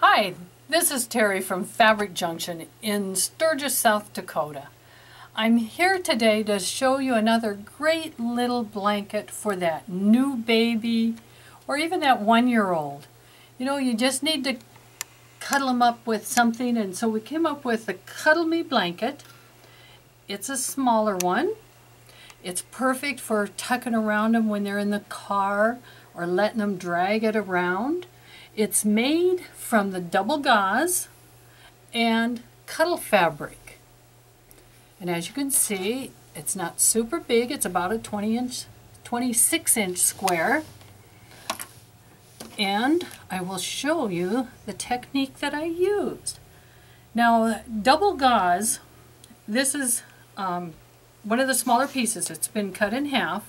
Hi, this is Terry from Fabric Junction in Sturgis, South Dakota. I'm here today to show you another great little blanket for that new baby or even that one-year-old. You know, you just need to cuddle them up with something and so we came up with the Cuddle Me blanket. It's a smaller one. It's perfect for tucking around them when they're in the car or letting them drag it around. It's made from the double gauze and cuddle fabric. And as you can see, it's not super big. It's about a 20 inch, 26 inch square. And I will show you the technique that I used. Now, double gauze, this is um, one of the smaller pieces. It's been cut in half.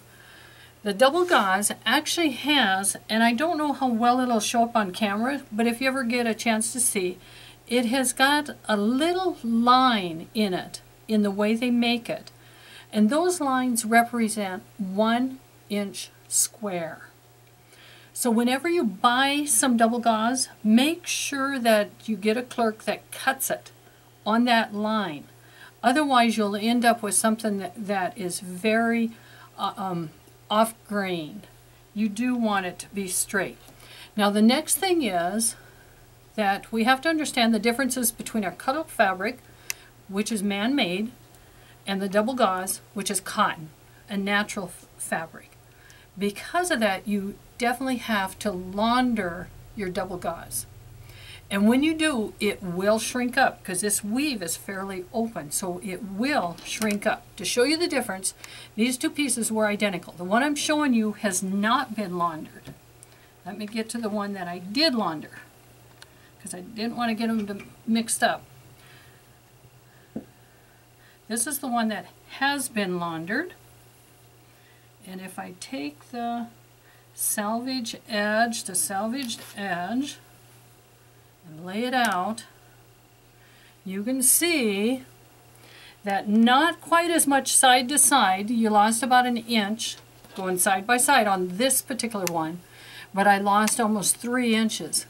The double gauze actually has, and I don't know how well it'll show up on camera, but if you ever get a chance to see, it has got a little line in it in the way they make it. And those lines represent one inch square. So whenever you buy some double gauze, make sure that you get a clerk that cuts it on that line. Otherwise, you'll end up with something that, that is very uh, um, off grain. You do want it to be straight. Now the next thing is that we have to understand the differences between our cuddle fabric, which is man-made, and the double gauze, which is cotton, a natural fabric. Because of that, you definitely have to launder your double gauze. And when you do, it will shrink up because this weave is fairly open, so it will shrink up. To show you the difference, these two pieces were identical. The one I'm showing you has not been laundered. Let me get to the one that I did launder because I didn't want to get them mixed up. This is the one that has been laundered. And if I take the salvage edge the salvaged edge, and lay it out, you can see that not quite as much side to side. You lost about an inch going side by side on this particular one, but I lost almost three inches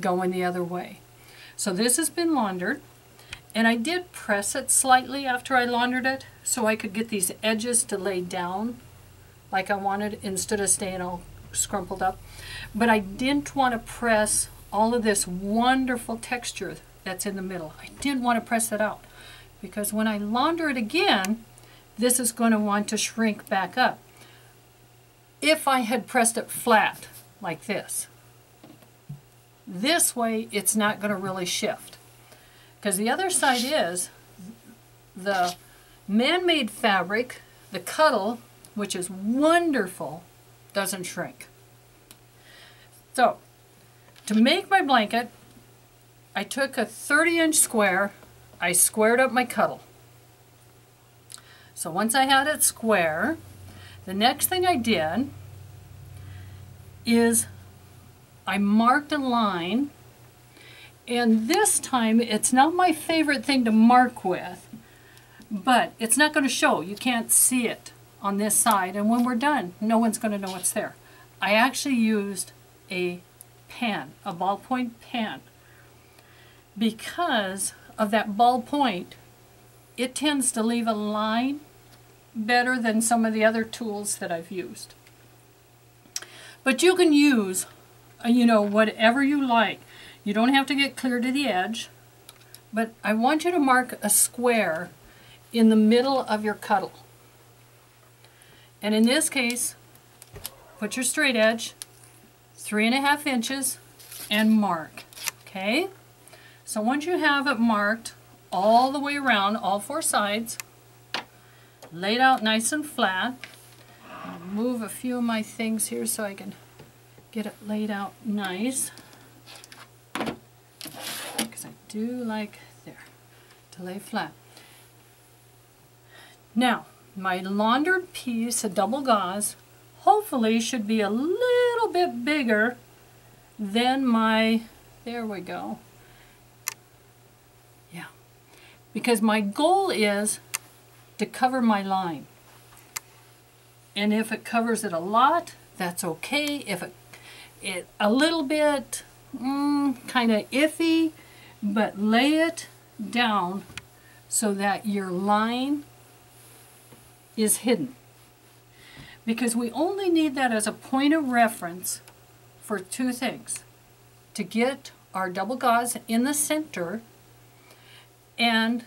going the other way. So this has been laundered, and I did press it slightly after I laundered it so I could get these edges to lay down like I wanted instead of staying all scrumpled up. But I didn't want to press all of this wonderful texture that's in the middle. I didn't want to press it out because when I launder it again, this is going to want to shrink back up. If I had pressed it flat like this, this way it's not going to really shift. Because the other side is the man-made fabric, the cuddle, which is wonderful, doesn't shrink. So to make my blanket, I took a 30 inch square, I squared up my cuddle. So once I had it square, the next thing I did is I marked a line and this time it's not my favorite thing to mark with but it's not going to show. You can't see it on this side and when we're done no one's going to know it's there. I actually used a pen, a ballpoint pen. Because of that ballpoint, it tends to leave a line better than some of the other tools that I've used. But you can use, uh, you know, whatever you like. You don't have to get clear to the edge, but I want you to mark a square in the middle of your cuddle. And in this case, put your straight edge three and a half inches and mark. Okay? So once you have it marked all the way around, all four sides, laid out nice and flat, I'll move a few of my things here so I can get it laid out nice. Because I do like there to lay flat. Now, my laundered piece of double gauze hopefully should be a little bit bigger than my, there we go. Yeah, because my goal is to cover my line. And if it covers it a lot, that's okay. If it, it a little bit, mm, kind of iffy, but lay it down so that your line is hidden. Because we only need that as a point of reference for two things. To get our double gauze in the center and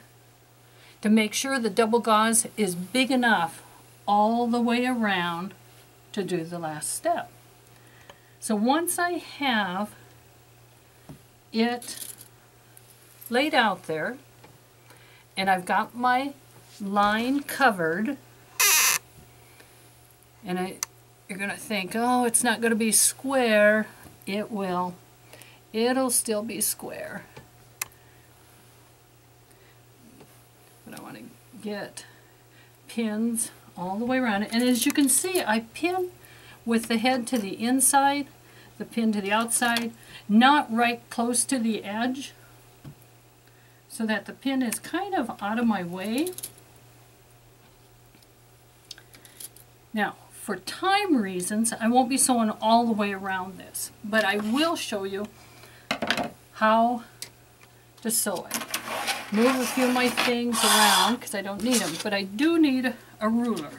to make sure the double gauze is big enough all the way around to do the last step. So once I have it laid out there and I've got my line covered and I, you're going to think, oh, it's not going to be square. It will. It'll still be square. But I want to get pins all the way around it. And as you can see, I pin with the head to the inside, the pin to the outside, not right close to the edge, so that the pin is kind of out of my way. Now, for time reasons, I won't be sewing all the way around this, but I will show you how to sew it. Move a few of my things around because I don't need them, but I do need a ruler.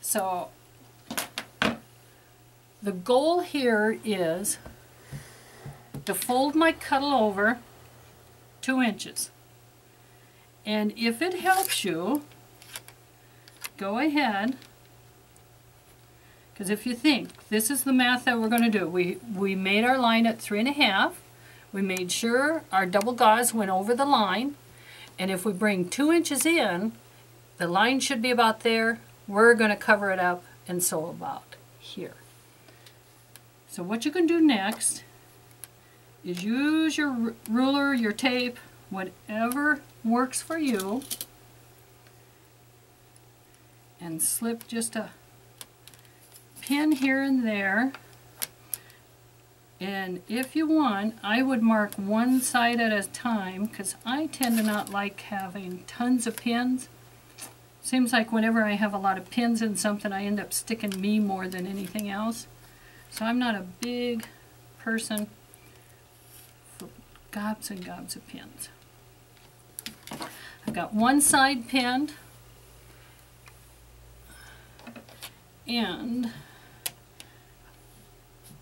So the goal here is to fold my cuddle over two inches. And if it helps you, go ahead, because if you think, this is the math that we're going to do. We, we made our line at three and a half. We made sure our double gauze went over the line. And if we bring two inches in, the line should be about there. We're going to cover it up and sew about here. So what you can do next is use your ruler, your tape, whatever works for you, and slip just a pin here and there. And if you want, I would mark one side at a time because I tend to not like having tons of pins. Seems like whenever I have a lot of pins in something, I end up sticking me more than anything else. So I'm not a big person for gobs and gobs of pins. I've got one side pinned and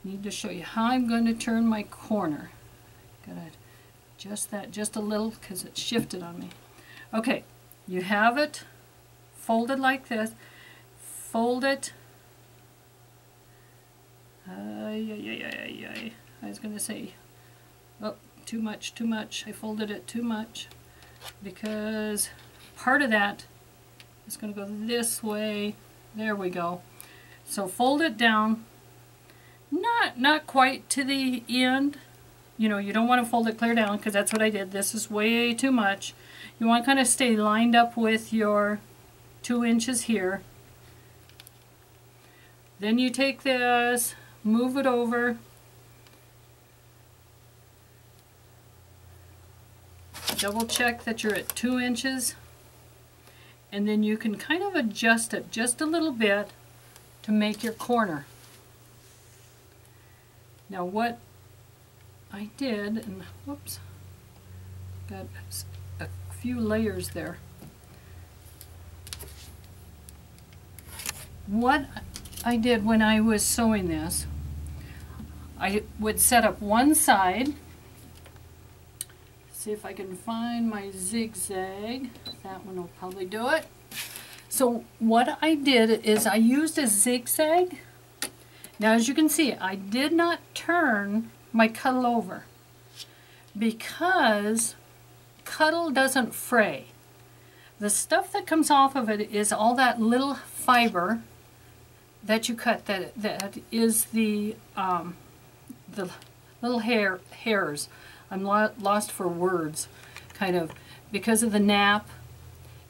need to show you how I'm going to turn my corner. Gotta adjust that just a little because it shifted on me. Okay, you have it folded like this, fold it. Ay, ay, ay, ay, I was going to say, oh, too much, too much. I folded it too much because part of that is going to go this way. There we go. So fold it down, not, not quite to the end. You know, you don't want to fold it clear down because that's what I did. This is way too much. You want to kind of stay lined up with your two inches here. Then you take this, move it over, double check that you're at two inches, and then you can kind of adjust it just a little bit to make your corner. Now what I did, and whoops, got a few layers there. what I did when I was sewing this, I would set up one side, see if I can find my zigzag, that one will probably do it. So what I did is I used a zigzag. Now as you can see, I did not turn my cuddle over because cuddle doesn't fray. The stuff that comes off of it is all that little fiber that you cut that that is the um, the little hair hairs. I'm lo lost for words, kind of because of the nap.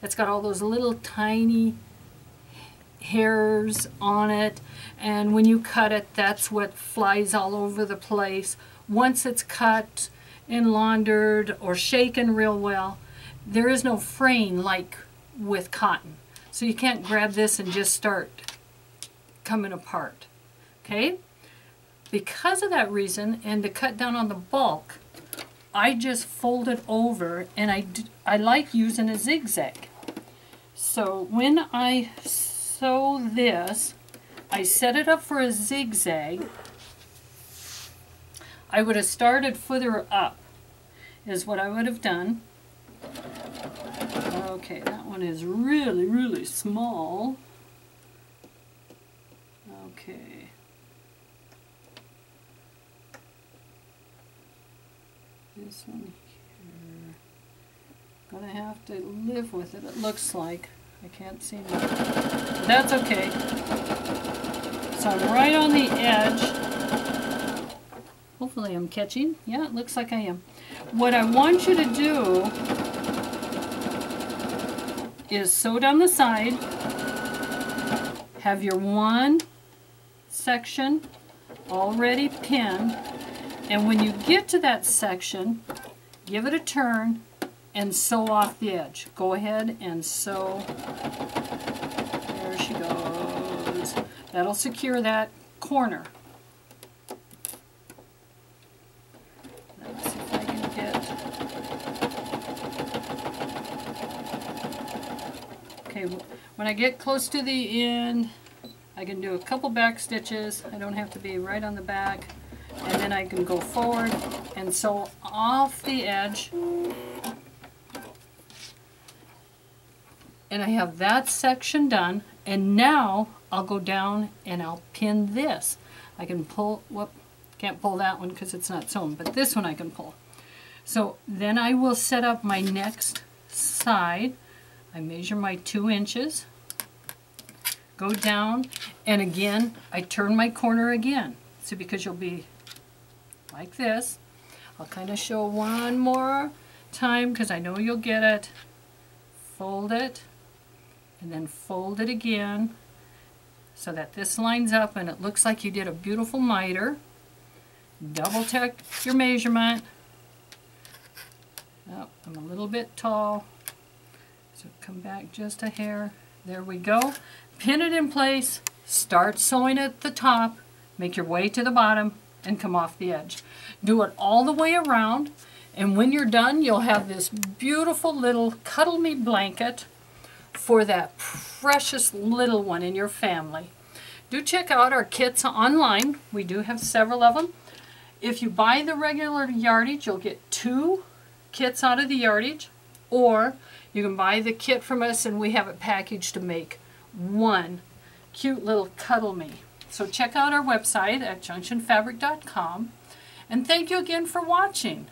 It's got all those little tiny hairs on it and when you cut it that's what flies all over the place. Once it's cut and laundered or shaken real well there is no fraying like with cotton. So you can't grab this and just start coming apart. Okay? because of that reason and to cut down on the bulk, I just fold it over and I, I like using a zigzag. So when I sew this, I set it up for a zigzag. I would have started further up is what I would have done. Okay, that one is really, really small. Okay. This one here. Gonna have to live with it, it looks like. I can't see much. That's okay. So I'm right on the edge. Hopefully I'm catching. Yeah, it looks like I am. What I want you to do is sew down the side, have your one section already pinned, and when you get to that section, give it a turn and sew off the edge. Go ahead and sew. There she goes. That'll secure that corner. Let's see if I can get... Okay, when I get close to the end, I can do a couple back stitches. I don't have to be right on the back. And then I can go forward and sew off the edge. And I have that section done. And now I'll go down and I'll pin this. I can pull, whoop, can't pull that one because it's not sewn, but this one I can pull. So then I will set up my next side. I measure my two inches, go down, and again, I turn my corner again. See, because you'll be like this. I'll kind of show one more time because I know you'll get it. Fold it, and then fold it again so that this lines up and it looks like you did a beautiful miter. Double check your measurement. Oh, I'm a little bit tall, so come back just a hair. There we go. Pin it in place, start sewing at the top, make your way to the bottom, and come off the edge. Do it all the way around, and when you're done, you'll have this beautiful little Cuddle Me blanket for that precious little one in your family. Do check out our kits online. We do have several of them. If you buy the regular yardage, you'll get two kits out of the yardage, or you can buy the kit from us and we have it packaged to make one cute little Cuddle Me. So check out our website at junctionfabric.com. And thank you again for watching.